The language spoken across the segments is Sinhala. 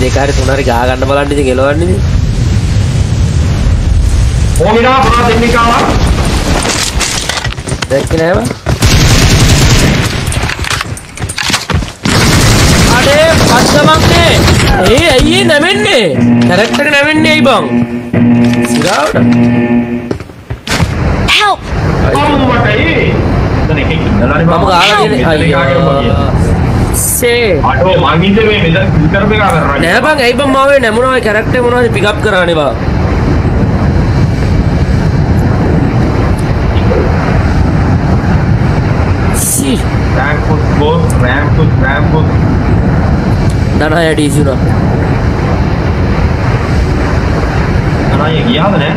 දෙකාරි තුනරි ගාගන්න බලන්න ඉතින් ගෙලවන්නේ ඉතින්. ඕනිනා පා දෙන්නේ කාවා දැක්කේ නෑව අඩේ පස්සමන්නේ ඒ අයියේ නැමෙන්නේ? කැරක්ටර් එක නැමෙන්නේ අයි බං? සිරාවට? Help! මම ගාලා දෙන්නේ. අයියා. පස්සේ නෑබං ඇයිබම් මාවේ නැමුණයි කැරක්ට මොනද පිකප් කරනවා දනා යටීසුනා දනාය ගියාද නෑ?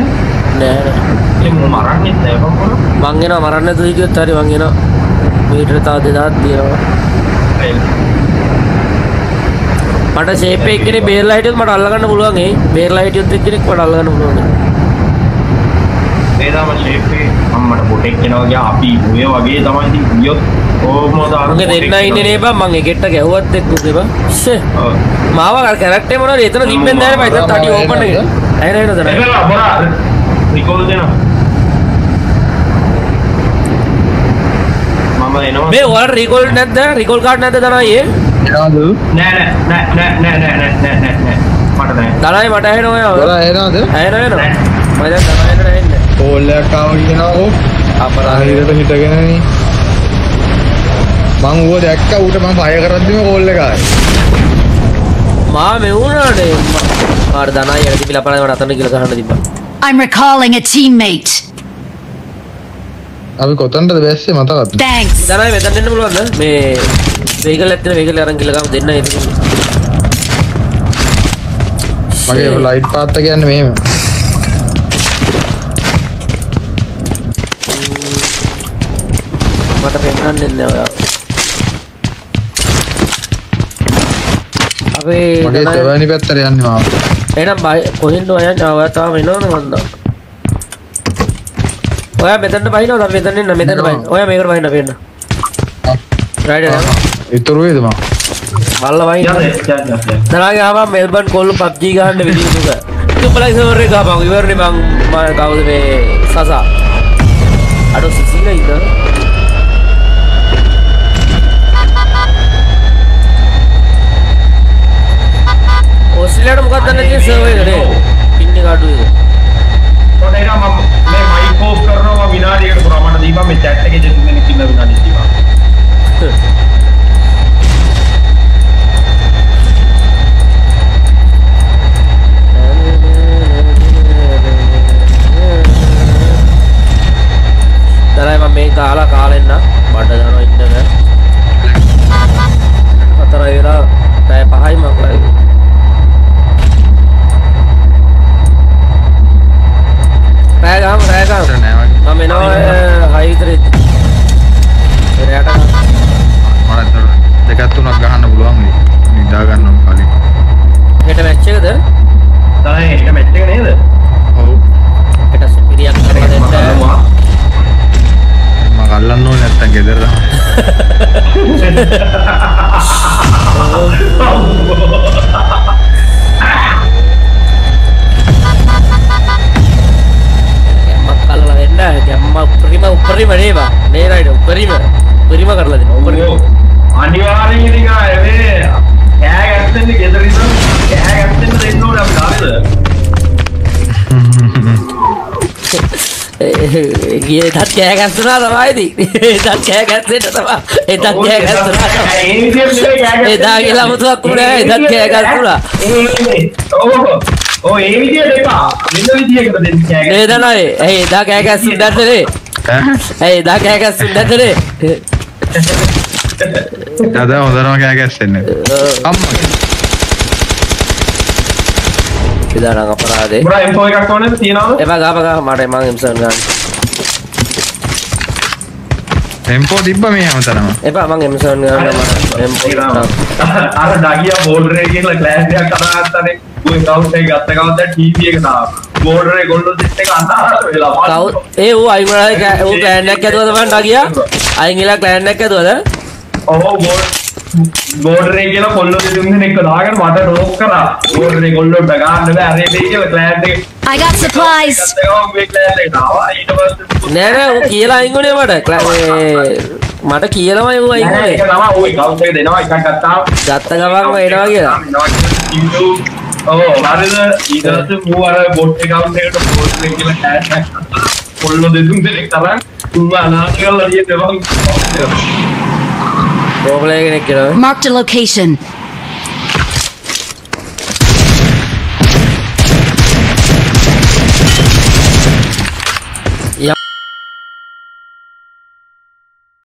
නෑ මරන්නෙත් නෑ මං එනවා මරන්න තුහිකත් හරි මං එනවා. මීටර තව දෙදාත් තියෙනවා. මට ෂේප් එකේ බේරලා හිටියොත් මට අල්ලගන්න පුළුවන් ඒ. බේරලා හිටියොත් එක්කෙනෙක් මට අල්ලගන්න පුළුවන් ඒ. තමයි ෂේප් එකේ අම්මට පොටෙක් එනවා ගියා අපි ඔය වගේ තමයි ඉතින් ගියොත් ඕමද අර මගේ දෙන්න ඉන්නේ නේ බං. මං එකෙක්ට ගැහුවත් එක්ක උදේ බං. ෂේ. මාව කැරක්ටර් මොනවද? එතන තිබ්බෙන් දැන බයි එතන තඩි ඕපන් එකේ. ඇයි නේද දන එතන බොරා. රිකෝල් දෙනවා මම එනවා මේ ඔයාලට රීකෝල් නැද්ද? රීකෝල් කාඩ් නැද්ද දනයි ඒ? එනවද? නෑ නෑ නෑ නෑ නෑ නෑ නෑ නෑ නෑ මට නෑ. දනයි මට ඇහෙනවා ඔයා බොලා එනවද ඇහෙනවා එනවා මම දැන් දනයිට ඇහෙන්නේ. කෝල් එකක් ආව කියනකො අපරාධ ආහිරට හිටගෙනනේ මං ඌව දැක්ක ඌට මං පය කරද්දිම කෝල් එක ආවේ. මා මෙවුනානේ මාර දනයි යටි පිළ අපරාධ මට අතන කියලා ගහන්න තිබ්බා. I'm recalling a teammate. අපි කොතන්ට බැස්සේ මතකත් දනයි මෙතන්නන්න පුළුවන්ද? මේ වේගල් ඇත්තන වේගල අරංගිලකම දෙන්න ඉති මගේ ලයිට් පාත්ත කියන්න මේම මට පෙන්න්න දෙන්න ඔයා. අපේ මගේ තවැනි පැත්තර යන්නවා එනම් බයි කොහින්ට ඔයන් අවතාව වෙනවන වන්නවා ඔයා මෙතන බහිනවා දැන් මෙතන එන්න මෙතන බහින්න. ඔයා මේකට බහින්න පේන්න රයිඩ් එක ඉතුරු වේද මම බල්ල බහින්න තරගේ ආවා මෙල්බන් කොල්ල PUBG ගහන්න විදිහ දුක තුපලයි සර්වර් එක ආපහු ඉවරනේ මං මම කවුද මේ සසා අඩෝ සිසිල ඉද ඔස්ලේට මොකක්ද නැති සර්වර් එකනේ? පින්නේ කාඩු එක පොඩේරා මම මේ මයික් ඕෆ් කරනවා මම විනාඩියකට පුරා මට දීපන් මේ chat එකේ දෙතුන් දෙනෙක් ඉන්න විනාඩිය දීපන්. දරයි මම මේ කාලා කාලෙන්න බඩ දානවා ඉන්නක හතර වෙලා පැය පහයි මම என்ன ஜம்மா பெரியமா பெரியமா டேவா நேராயிடும் பெரியமா பெரியமா கடலது அனிவாரம் இதுங்க கேக் எடுத்து இன்னொரு அப்படி ஆகுது ගිය එතත් කෑ ගැස්සුනා තමයිදී එතත් කෑ ගැස්සෙට තමා එතත් කෑ ගැස්සුනා එදා කියලා මුතුවක් උනේ එතත් කෑ ගැස්සුනා ඕ ඒ විදියට එපා. වෙන විදියකට දෙන්න කෑ ගැස්සේ ඒ දනයි ඒ එදා කෑ ගැස්සුන දැතරේ ඒ එදා කෑ ගැස්සුන දැතරේ දදා හොඳටම කෑ ගැස්සෙන්නේ අම්මගේ නම් අපරාධේ උඹලා M4 එකක් ඕනේද තියනවද? එපා ගාප ගා මට මං එම්සන් ගන්න. ටෙම්පෝ තිබ්බ මේ හැමතැනම? එපා මං එම්සන් ගන්න මට එම් අර ඩගියා බෝඩර් එකේ කියලා ක්ලෑස් එකක් කරන්නේ ඌ කවුන්ට් එක ගත්ත ගමන් දැන් ටීවී එක දානවා බෝඩර් එකේ ගොල්ලෝ සෙට් එක අන්තරාට වෙලා කවු ඒ ඌ අයින් වුණා ඌ ප්ලෑන් එකක් ඇදුවද මං ඩගියා අයින් ගිලා ප්ලෑන් එකක් ඇදුවද ඔව් බෝඩ් බෝඩරේ කියලා කොල්ලෝ දෙතුන් දෙනෙක් දාගෙන මට ඩෝක් කරා. බෝඩරේ කොල්ලොන්ට ගන්න දෙයි කියලා ක්ලෑන්ට් එක I got supplies. ගත්ත ගමන් ඊට පස්සේ නෑ නෑ ඌ කියලා වුණේ මට. මට කියලාමයි ඌ අයින් නෑ, ඒක තමයි ওই කවුන්ට් එක දෙනවා. එකක් ගත්තාම ගත්ත ගමන්ම එනවා කියලා. ඔව් හරිද ඊට පස්සේ මූ අර බොට් account එකට බෝඩ් එක කියලා එකක් කොල්ලෝ දෙතුන් දෙනෙක් තරම්. තුන්ව අනාථ කරලා කෙනෙක් කියලා Marked a location.